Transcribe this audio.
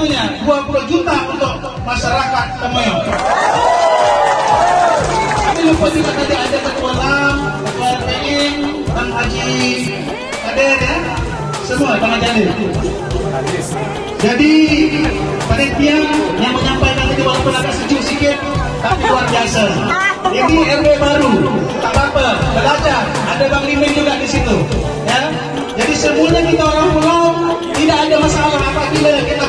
tentunya 20 juta untuk masyarakat Temoyo. Kami lupa juga tadi ada ketua LAM, ketua RPM, Bang Haji Kader ya, semua Bang Haji Jadi panitia yang menyampaikan tadi walaupun agak sejuk sedikit, tapi luar biasa. Ini RW baru, tak apa-apa, belajar. Ada Bang Limin juga di situ. Ya, jadi semuanya kita orang pulau tidak ada masalah apa pun lagi.